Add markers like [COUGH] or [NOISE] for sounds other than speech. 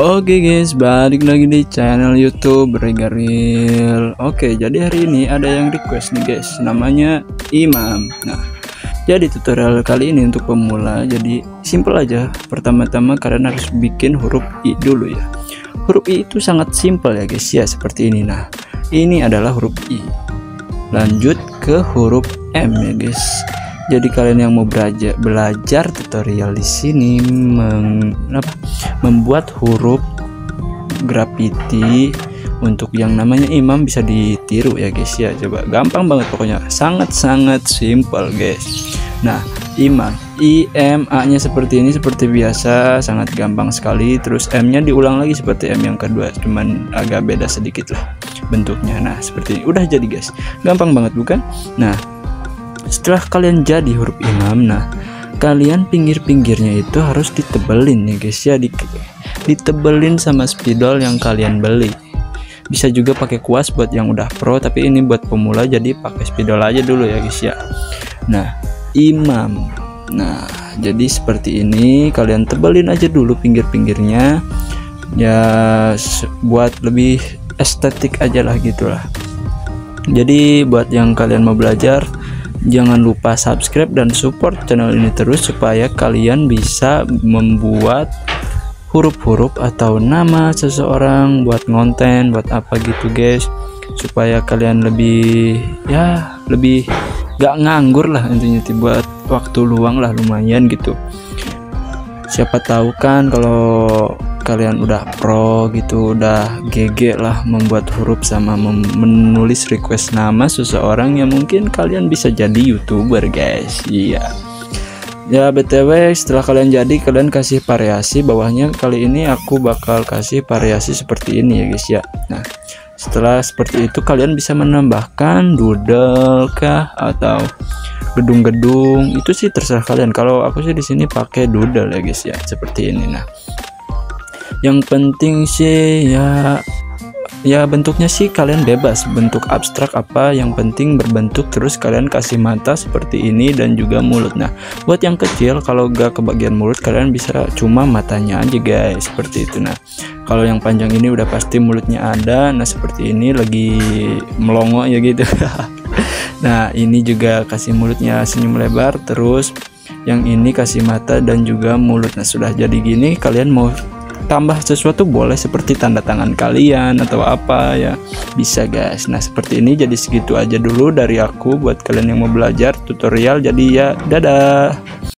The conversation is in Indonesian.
Oke guys, balik lagi di channel YouTube Regaril. Oke, jadi hari ini ada yang request nih guys, namanya Imam. Nah, jadi tutorial kali ini untuk pemula, jadi simple aja. Pertama-tama kalian harus bikin huruf I dulu ya. Huruf I itu sangat simple ya guys ya, seperti ini. Nah, ini adalah huruf I. Lanjut ke huruf M ya guys jadi kalian yang mau belajar belajar tutorial di sini meng, membuat huruf graffiti untuk yang namanya imam bisa ditiru ya guys ya. Coba gampang banget pokoknya. Sangat-sangat simple guys. Nah imam. I m a nya seperti ini seperti biasa. Sangat gampang sekali. Terus m nya diulang lagi seperti m yang kedua. Cuman agak beda sedikit lah bentuknya. Nah seperti ini. Udah jadi guys. Gampang banget bukan? Nah setelah kalian jadi huruf imam nah kalian pinggir-pinggirnya itu harus ditebelin ya guys ya. Di, ditebelin sama spidol yang kalian beli. Bisa juga pakai kuas buat yang udah pro tapi ini buat pemula jadi pakai spidol aja dulu ya guys ya. Nah imam. Nah jadi seperti ini kalian tebelin aja dulu pinggir-pinggirnya. Ya buat lebih estetik aja lah gitulah. Jadi buat yang kalian mau belajar Jangan lupa subscribe dan support channel ini terus supaya kalian bisa membuat huruf-huruf atau nama seseorang buat konten buat apa gitu guys. Supaya kalian lebih ya lebih gak nganggur lah intinya buat waktu luang lah lumayan gitu. Siapa tahu kan kalau kalian udah pro gitu udah GG lah membuat huruf sama menulis request nama seseorang yang mungkin kalian bisa jadi youtuber guys. Iya. Ya btw setelah kalian jadi kalian kasih variasi. Bawahnya kali ini aku bakal kasih variasi seperti ini ya guys ya. Nah setelah seperti itu kalian bisa menambahkan doodle kah atau gedung-gedung. Itu sih terserah kalian. Kalau aku sih di sini pakai doodle ya guys ya. Seperti ini nah yang penting sih ya ya bentuknya sih kalian bebas. Bentuk abstrak apa yang penting berbentuk terus kalian kasih mata seperti ini dan juga mulut. Nah buat yang kecil kalau gak ke bagian mulut kalian bisa cuma matanya aja guys. Seperti itu. Nah kalau yang panjang ini udah pasti mulutnya ada. Nah seperti ini lagi melongo ya gitu. [LAUGHS] Nah ini juga kasih mulutnya senyum lebar terus yang ini kasih mata dan juga mulut. Nah sudah jadi gini kalian mau tambah sesuatu boleh seperti tanda tangan kalian atau apa ya. Bisa guys. Nah seperti ini. Jadi segitu aja dulu dari aku buat kalian yang mau belajar tutorial. Jadi ya dadah